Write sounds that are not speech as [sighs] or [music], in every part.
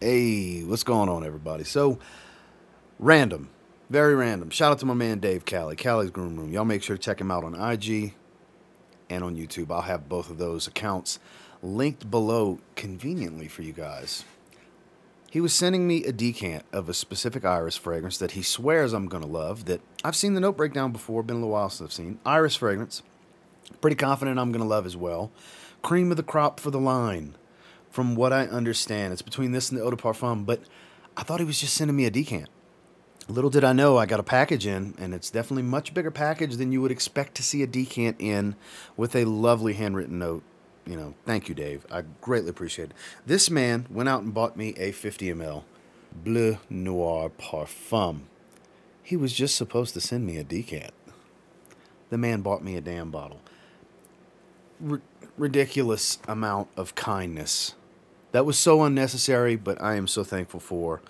Hey, what's going on, everybody? So, random, very random. Shout out to my man Dave Cali, Cali's Groom Room. Y'all make sure to check him out on IG and on YouTube. I'll have both of those accounts linked below conveniently for you guys. He was sending me a decant of a specific iris fragrance that he swears I'm going to love. That I've seen the note breakdown before, been a little while since I've seen. Iris fragrance. Pretty confident I'm going to love as well. Cream of the crop for the line from what I understand. It's between this and the Eau de Parfum, but I thought he was just sending me a decant. Little did I know I got a package in, and it's definitely much bigger package than you would expect to see a decant in with a lovely handwritten note. You know, thank you, Dave. I greatly appreciate it. This man went out and bought me a 50 ml Bleu Noir Parfum. He was just supposed to send me a decant. The man bought me a damn bottle. R- ridiculous amount of kindness that was so unnecessary, but I am so thankful for.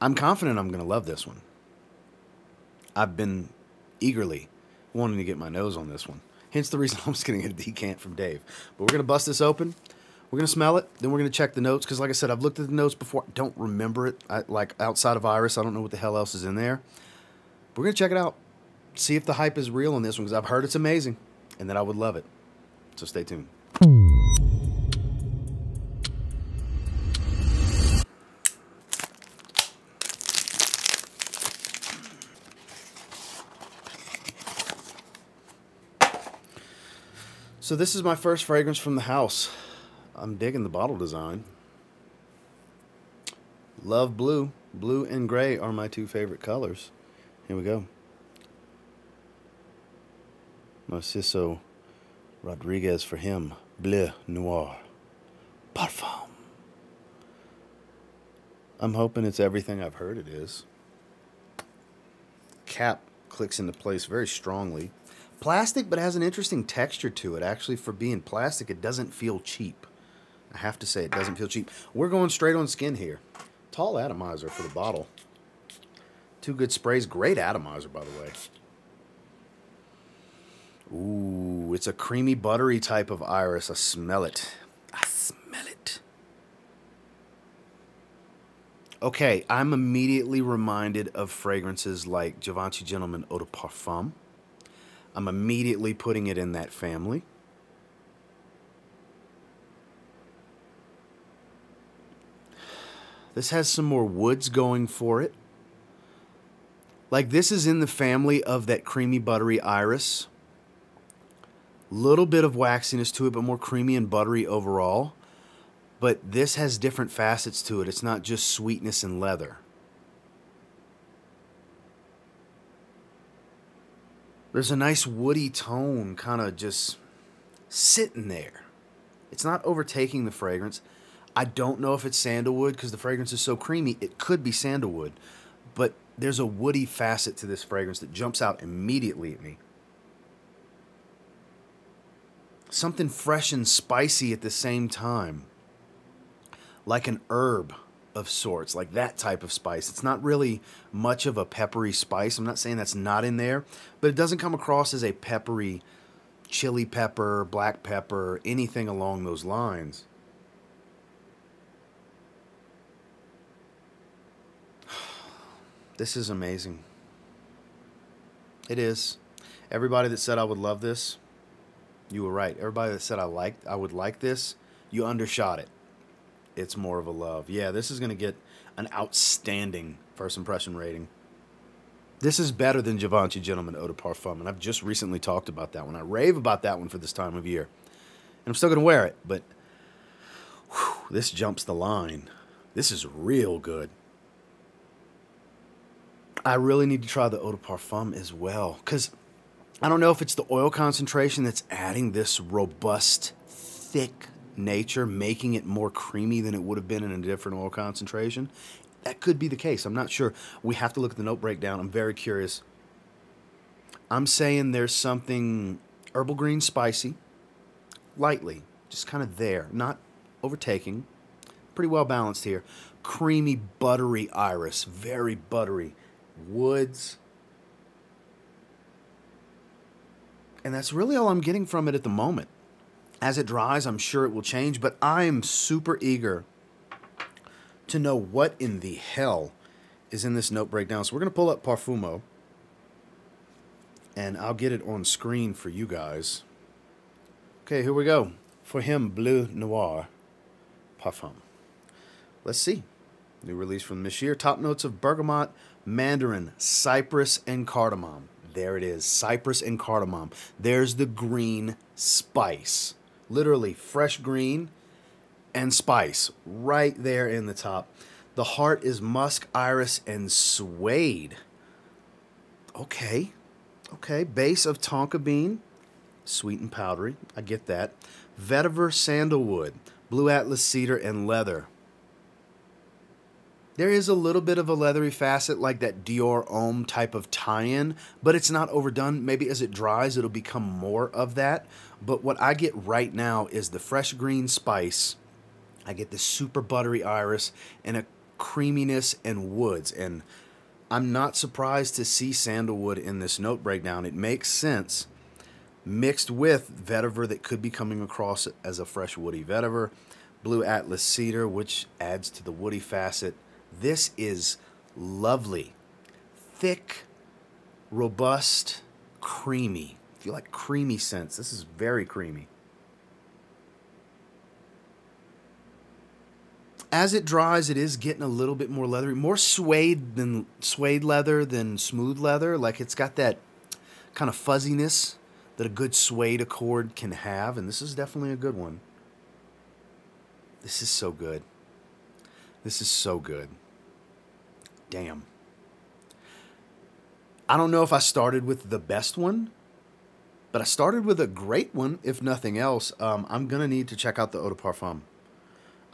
I'm confident I'm going to love this one. I've been eagerly wanting to get my nose on this one. Hence the reason [laughs] I'm just getting a decant from Dave. But we're going to bust this open. We're going to smell it. Then we're going to check the notes. Because, like I said, I've looked at the notes before. I don't remember it. I, like, outside of Iris, I don't know what the hell else is in there. We're going to check it out. See if the hype is real on this one. Because I've heard it's amazing. And that I would love it. So stay tuned. So this is my first fragrance from the house. I'm digging the bottle design. Love blue. Blue and gray are my two favorite colors. Here we go. Narciso Rodriguez for him. Bleu Noir. Parfum. I'm hoping it's everything I've heard it is. Cap clicks into place very strongly. Plastic, but has an interesting texture to it. Actually, for being plastic, it doesn't feel cheap. I have to say, it doesn't feel cheap. We're going straight on skin here. Tall atomizer for the bottle. Two good sprays. Great atomizer, by the way. Ooh, it's a creamy, buttery type of iris. I smell it. I smell it. Okay, I'm immediately reminded of fragrances like Givenchy Gentleman Eau de Parfum. I'm immediately putting it in that family. This has some more woods going for it. Like this is in the family of that creamy buttery iris. Little bit of waxiness to it, but more creamy and buttery overall. But this has different facets to it. It's not just sweetness and leather. There's a nice woody tone kind of just sitting there. It's not overtaking the fragrance. I don't know if it's sandalwood because the fragrance is so creamy. It could be sandalwood, but there's a woody facet to this fragrance that jumps out immediately at me. Something fresh and spicy at the same time, like an herb of sorts, like that type of spice. It's not really much of a peppery spice. I'm not saying that's not in there, but it doesn't come across as a peppery chili pepper, black pepper, anything along those lines. [sighs] This is amazing. It is. Everybody that said I would love this, you were right. Everybody that said I liked I would like this, you undershot it it's more of a love. Yeah, this is going to get an outstanding first impression rating. This is better than Givenchy Gentleman Eau de Parfum, and I've just recently talked about that one. I rave about that one for this time of year. And I'm still going to wear it, but whew, this jumps the line. This is real good. I really need to try the Eau de Parfum as well, because I don't know if it's the oil concentration that's adding this robust, thick nature, making it more creamy than it would have been in a different oil concentration. That could be the case. I'm not sure. We have to look at the note breakdown. I'm very curious. I'm saying there's something herbal green spicy, lightly, just kind of there, not overtaking. Pretty well balanced here. Creamy, buttery iris, very buttery. Woods. And that's really all I'm getting from it at the moment. As it dries, I'm sure it will change, but I'm super eager to know what in the hell is in this note breakdown. So we're going to pull up Parfumo and I'll get it on screen for you guys. Okay, here we go. For him, Bleu Noir Parfum. Let's see. New release from this year. Top notes of bergamot, mandarin, cypress, and cardamom. There it is. Cypress and cardamom. There's the green spice. Literally fresh green and spice right there in the top. The heart is musk, iris, and suede. Okay. Okay. Base of tonka bean, sweet and powdery. I get that. Vetiver sandalwood, blue atlas cedar, and leather. There is a little bit of a leathery facet like that Dior Homme type of tie-in, but it's not overdone. Maybe as it dries, it'll become more of that. But what I get right now is the fresh green spice. I get the super buttery iris and a creaminess and woods. And I'm not surprised to see sandalwood in this note breakdown. It makes sense mixed with vetiver that could be coming across as a fresh woody vetiver, blue atlas cedar, which adds to the woody facet. This is lovely, thick, robust, creamy. If you like creamy scents, this is very creamy. as it dries, it is getting a little bit more leathery, more suede than suede leather than smooth leather. Like it's got that kind of fuzziness that a good suede accord can have, and this is definitely a good one. This is so good. This is so good. Damn. I don't know if I started with the best one, but I started with a great one, if nothing else. Um, I'm going to need to check out the Eau de Parfum.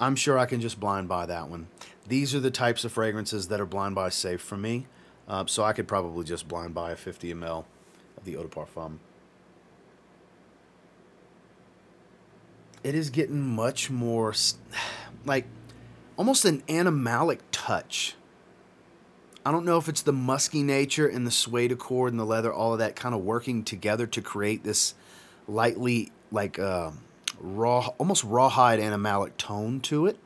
I'm sure I can just blind buy that one. These are the types of fragrances that are blind buy safe for me. Uh, so I could probably just blind buy a 50 ml of the Eau de Parfum. It is getting much more [sighs] like almost an animalic touch. I don't know if it's the musky nature and the suede accord and the leather, all of that kind of working together to create this lightly like. Uh, raw, almost rawhide animalic tone to it.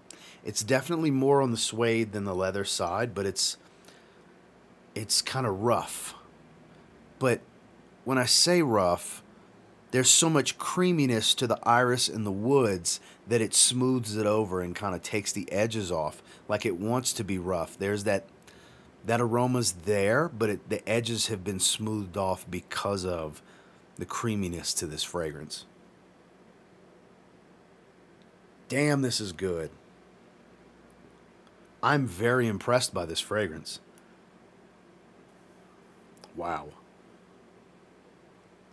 It's definitely more on the suede than the leather side, but it's it's kind of rough. But when I say rough, there's so much creaminess to the iris and the woods that it smooths it over and kind of takes the edges off like it wants to be rough. There's that that aroma's there, but it, the edges have been smoothed off because of the creaminess to this fragrance. Damn, this is good. I'm very impressed by this fragrance. Wow.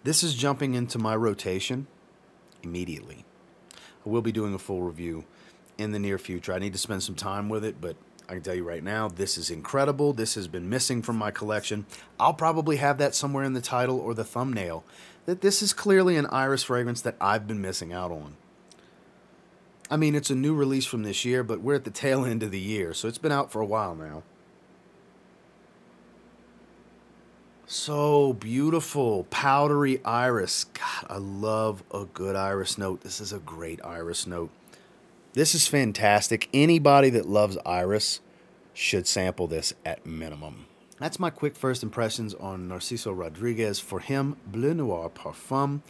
This is jumping into my rotation immediately. I will be doing a full review in the near future. I need to spend some time with it, but I can tell you right now, this is incredible. This has been missing from my collection. I'll probably have that somewhere in the title or the thumbnail. That this is clearly an iris fragrance that I've been missing out on. I mean, it's a new release from this year, but we're at the tail end of the year, so it's been out for a while now. So beautiful, powdery iris. God, I love a good iris note. This is a great iris note. This is fantastic. Anybody that loves iris should sample this at minimum. That's my quick first impressions on Narciso Rodriguez. For him, Bleu Noir Parfum.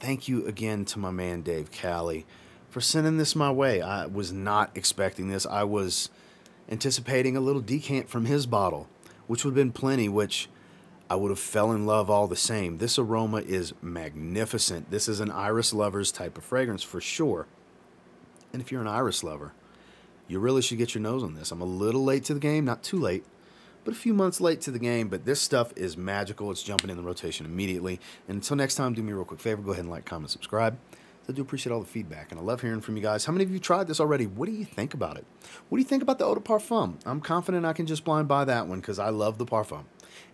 Thank you again to my man Dave Cali for sending this my way. I was not expecting this. I was anticipating a little decant from his bottle, which would have been plenty, which I would have fell in love all the same. This aroma is magnificent. This is an iris lover's type of fragrance for sure. And if you're an iris lover, you really should get your nose on this. I'm a little late to the game, not too late, but a few months late to the game. But this stuff is magical. It's jumping in the rotation immediately. And until next time, do me a real quick favor. Go ahead and like, comment, subscribe. I do appreciate all the feedback, and I love hearing from you guys. How many of you tried this already? What do you think about it? What do you think about the Eau de Parfum? I'm confident I can just blind buy that one because I love the Parfum.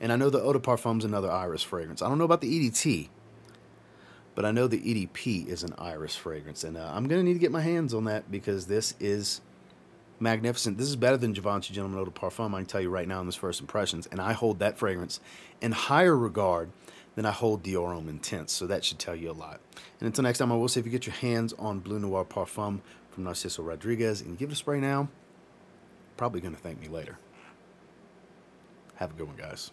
And I know the Eau de Parfum's another iris fragrance. I don't know about the EDT, but I know the EDP is an iris fragrance. And uh, I'm going to need to get my hands on that because this is magnificent. This is better than Givenchy Gentleman Eau de Parfum, I can tell you right now in this first impressions. And I hold that fragrance in higher regard than I hold Dior Homme Intense. So that should tell you a lot. And until next time, I will say if you get your hands on Bleu Noir Parfum from Narciso Rodriguez and give it a spray now, probably going to thank me later. Have a good one, guys.